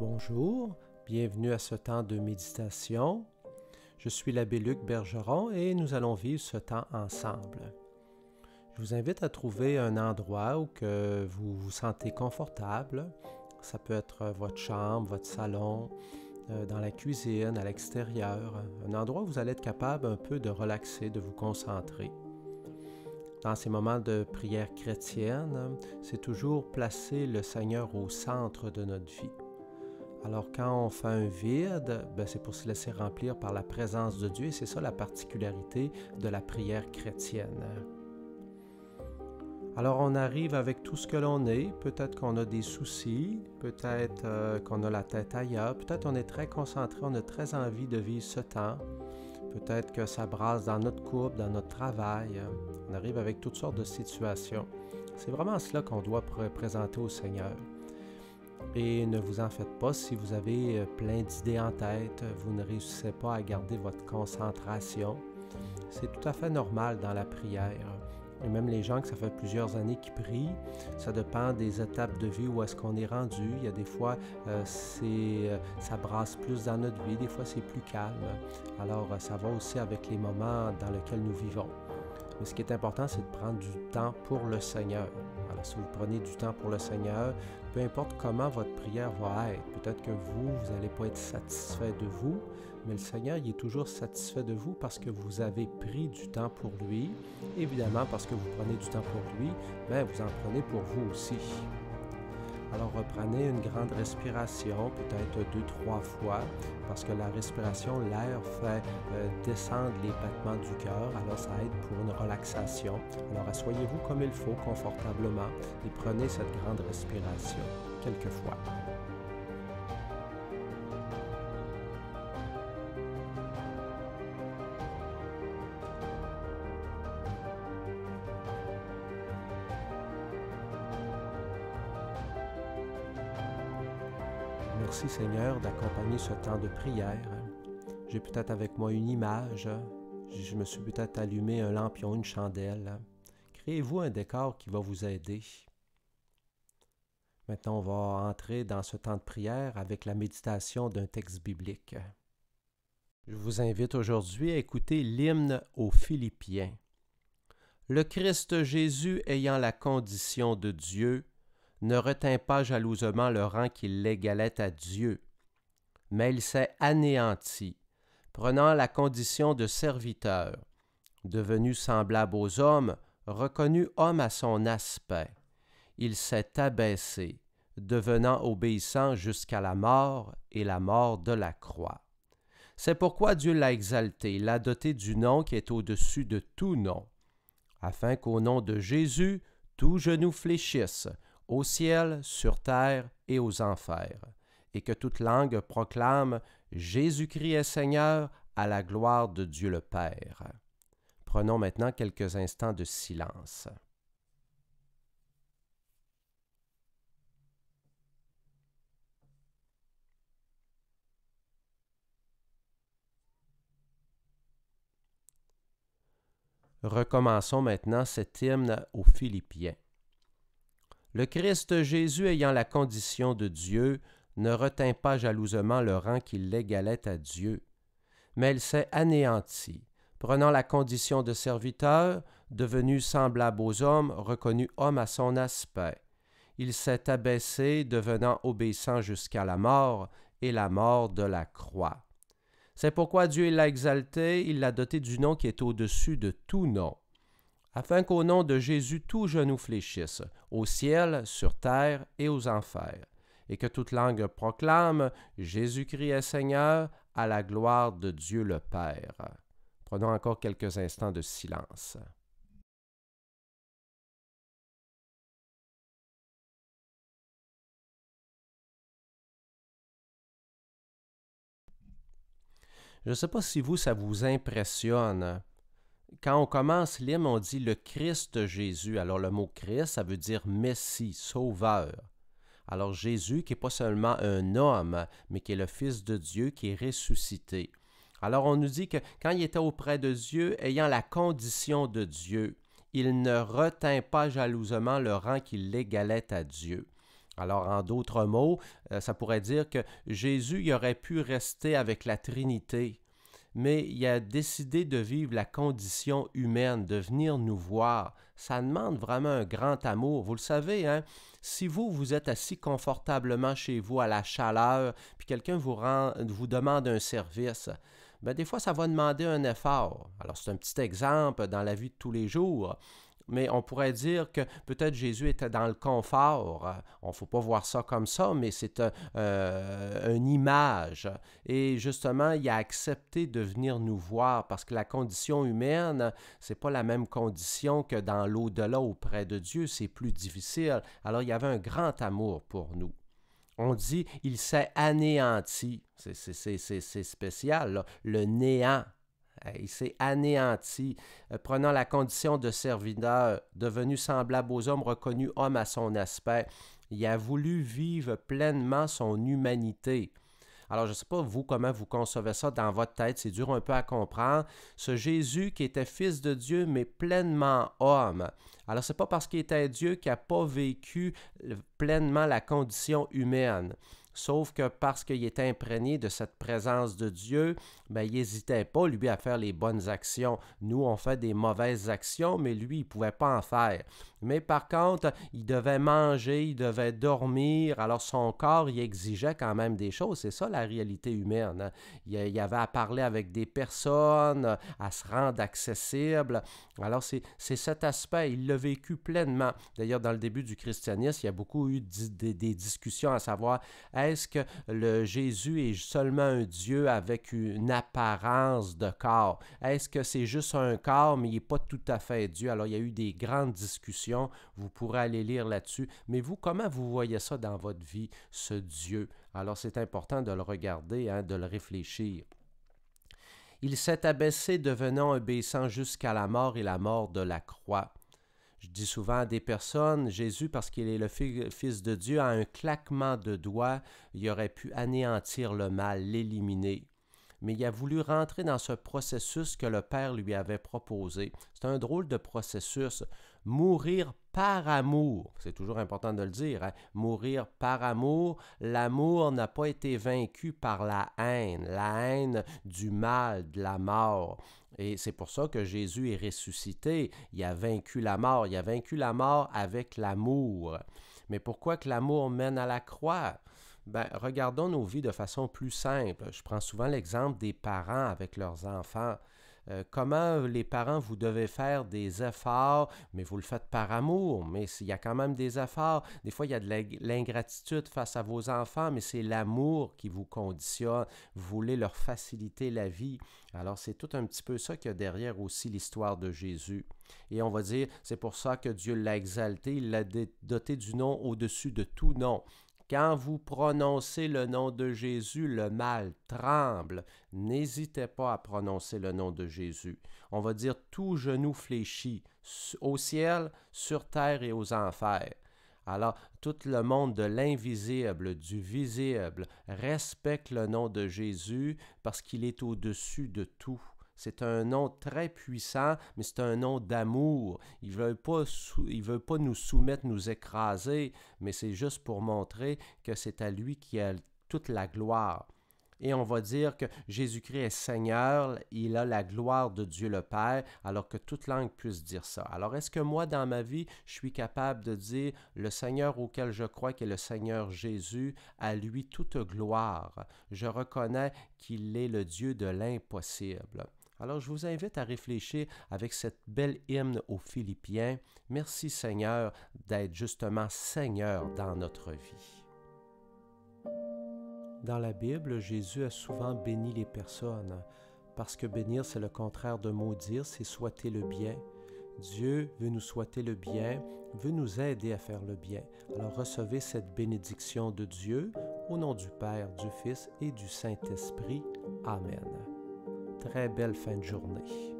Bonjour, bienvenue à ce temps de méditation. Je suis l'abbé Luc Bergeron et nous allons vivre ce temps ensemble. Je vous invite à trouver un endroit où que vous vous sentez confortable. Ça peut être votre chambre, votre salon, euh, dans la cuisine, à l'extérieur. Un endroit où vous allez être capable un peu de relaxer, de vous concentrer. Dans ces moments de prière chrétienne, c'est toujours placer le Seigneur au centre de notre vie. Alors quand on fait un vide, ben, c'est pour se laisser remplir par la présence de Dieu et c'est ça la particularité de la prière chrétienne. Alors on arrive avec tout ce que l'on est, peut-être qu'on a des soucis, peut-être euh, qu'on a la tête ailleurs, peut-être on est très concentré, on a très envie de vivre ce temps, peut-être que ça brasse dans notre couple, dans notre travail, on arrive avec toutes sortes de situations. C'est vraiment cela qu'on doit présenter au Seigneur. Et ne vous en faites pas si vous avez euh, plein d'idées en tête, vous ne réussissez pas à garder votre concentration. C'est tout à fait normal dans la prière. Et même les gens que ça fait plusieurs années qui prient, ça dépend des étapes de vie où est-ce qu'on est rendu. Il y a des fois, euh, euh, ça brasse plus dans notre vie, des fois c'est plus calme. Alors, ça va aussi avec les moments dans lesquels nous vivons. Mais ce qui est important, c'est de prendre du temps pour le Seigneur. Alors, si vous prenez du temps pour le Seigneur, peu importe comment votre prière va être, peut-être que vous, vous n'allez pas être satisfait de vous, mais le Seigneur, il est toujours satisfait de vous parce que vous avez pris du temps pour lui. Évidemment, parce que vous prenez du temps pour lui, mais vous en prenez pour vous aussi. Alors reprenez une grande respiration, peut-être deux, trois fois, parce que la respiration, l'air fait euh, descendre les battements du cœur, alors ça aide pour une relaxation. Alors asseyez-vous comme il faut, confortablement, et prenez cette grande respiration quelques fois. Merci Seigneur d'accompagner ce temps de prière. J'ai peut-être avec moi une image. Je me suis peut-être allumé un lampion, une chandelle. Créez-vous un décor qui va vous aider. Maintenant, on va entrer dans ce temps de prière avec la méditation d'un texte biblique. Je vous invite aujourd'hui à écouter l'hymne aux Philippiens. Le Christ Jésus ayant la condition de Dieu, ne retint pas jalousement le rang qui l'égalait à Dieu, mais il s'est anéanti, prenant la condition de serviteur, devenu semblable aux hommes, reconnu homme à son aspect. Il s'est abaissé, devenant obéissant jusqu'à la mort et la mort de la croix. C'est pourquoi Dieu l'a exalté, l'a doté du nom qui est au-dessus de tout nom, afin qu'au nom de Jésus, tout genou fléchisse, au ciel, sur terre et aux enfers, et que toute langue proclame Jésus-Christ est Seigneur à la gloire de Dieu le Père. Prenons maintenant quelques instants de silence. Recommençons maintenant cet hymne aux Philippiens. Le Christ Jésus ayant la condition de Dieu ne retint pas jalousement le rang qui l'égalait à Dieu, mais il s'est anéanti, prenant la condition de serviteur, devenu semblable aux hommes, reconnu homme à son aspect. Il s'est abaissé, devenant obéissant jusqu'à la mort, et la mort de la croix. C'est pourquoi Dieu l'a exalté, il l'a doté du nom qui est au-dessus de tout nom afin qu'au nom de Jésus tout genou fléchisse, au ciel, sur terre et aux enfers, et que toute langue proclame Jésus-Christ est Seigneur, à la gloire de Dieu le Père. Prenons encore quelques instants de silence. Je ne sais pas si vous, ça vous impressionne, quand on commence l'hymne, on dit le Christ Jésus. Alors le mot Christ, ça veut dire Messie, Sauveur. Alors Jésus, qui n'est pas seulement un homme, mais qui est le Fils de Dieu, qui est ressuscité. Alors on nous dit que quand il était auprès de Dieu, ayant la condition de Dieu, il ne retint pas jalousement le rang qui l'égalait à Dieu. Alors, en d'autres mots, euh, ça pourrait dire que Jésus il aurait pu rester avec la Trinité, mais il a décidé de vivre la condition humaine, de venir nous voir. Ça demande vraiment un grand amour. Vous le savez, hein? Si vous, vous êtes assis confortablement chez vous à la chaleur, puis quelqu'un vous, rend, vous demande un service, ben des fois, ça va demander un effort. Alors, c'est un petit exemple dans la vie de tous les jours mais on pourrait dire que peut-être Jésus était dans le confort. On ne faut pas voir ça comme ça, mais c'est euh, une image. Et justement, il a accepté de venir nous voir parce que la condition humaine, c'est pas la même condition que dans l'au-delà auprès de Dieu, c'est plus difficile. Alors il y avait un grand amour pour nous. On dit, il s'est anéanti. C'est spécial, le néant il s'est anéanti, euh, prenant la condition de serviteur, devenu semblable aux hommes, reconnu homme à son aspect. Il a voulu vivre pleinement son humanité. Alors, je ne sais pas, vous, comment vous concevez ça dans votre tête, c'est dur un peu à comprendre. Ce Jésus qui était fils de Dieu, mais pleinement homme. Alors, ce n'est pas parce qu'il était Dieu qu'il n'a pas vécu pleinement la condition humaine. Sauf que parce qu'il était imprégné de cette présence de Dieu, ben, il n'hésitait pas, lui, à faire les bonnes actions. Nous, on fait des mauvaises actions, mais lui, il ne pouvait pas en faire. Mais par contre, il devait manger, il devait dormir, alors son corps, il exigeait quand même des choses. C'est ça la réalité humaine. Hein. Il, y avait à parler avec des personnes, à se rendre accessible. Alors c'est cet aspect, il l'a vécu pleinement. D'ailleurs, dans le début du christianisme, il y a beaucoup eu des discussions à savoir, est-ce que le Jésus est seulement un Dieu avec une apparence de corps? Est-ce que c'est juste un corps, mais il n'est pas tout à fait Dieu? Alors il y a eu des grandes discussions vous pourrez aller lire là-dessus. Mais vous, comment vous voyez ça dans votre vie, ce Dieu? Alors c'est important de le regarder, hein, de le réfléchir. Il s'est abaissé devenant obéissant jusqu'à la mort et la mort de la croix. Je dis souvent à des personnes, Jésus, parce qu'il est le Fils de Dieu, a un claquement de doigts, il aurait pu anéantir le mal, l'éliminer mais il a voulu rentrer dans ce processus que le Père lui avait proposé. C'est un drôle de processus. Mourir par amour, c'est toujours important de le dire, hein. mourir par amour, l'amour n'a pas été vaincu par la haine, la haine du mal, de la mort. Et c'est pour ça que Jésus est ressuscité. Il a vaincu la mort. Il a vaincu la mort avec l'amour. Mais pourquoi que l'amour mène à la croix? Ben, regardons nos vies de façon plus simple. Je prends souvent l'exemple des parents avec leurs enfants. Euh, comment les parents, vous devez faire des efforts, mais vous le faites par amour, mais il y a quand même des efforts. Des fois, il y a de l'ingratitude face à vos enfants, mais c'est l'amour qui vous conditionne. Vous voulez leur faciliter la vie. Alors, c'est tout un petit peu ça qu'il y a derrière aussi l'histoire de Jésus. Et on va dire, c'est pour ça que Dieu l'a exalté, il l'a doté du nom au-dessus de tout nom. Quand vous prononcez le nom de Jésus, le mal tremble. N'hésitez pas à prononcer le nom de Jésus. On va dire tout genou fléchi, au ciel, sur terre et aux enfers. Alors, tout le monde de l'invisible, du visible, respecte le nom de Jésus parce qu'il est au-dessus de tout. C'est un nom très puissant, mais c'est un nom d'amour. Il ne veut, pas nous soumettre, nous écraser, mais c'est juste pour montrer que c'est à lui qui a toute la gloire. Et on va dire que Jésus-Christ est Seigneur, il a la gloire de Dieu le Père, alors que toute langue puisse dire ça. Alors est-ce que moi, dans ma vie, je suis capable de dire le Seigneur auquel je crois, qui est le Seigneur Jésus, à lui toute gloire. Je reconnais qu'il est le Dieu de l'impossible. Alors je vous invite à réfléchir avec cette belle hymne aux Philippiens. Merci Seigneur d'être justement Seigneur dans notre vie. Dans la Bible, Jésus a souvent béni les personnes, parce que bénir, c'est le contraire de maudire, c'est souhaiter le bien. Dieu veut nous souhaiter le bien, veut nous aider à faire le bien. Alors recevez cette bénédiction de Dieu au nom du Père, du Fils et du Saint-Esprit. Amen très belle fin de journée.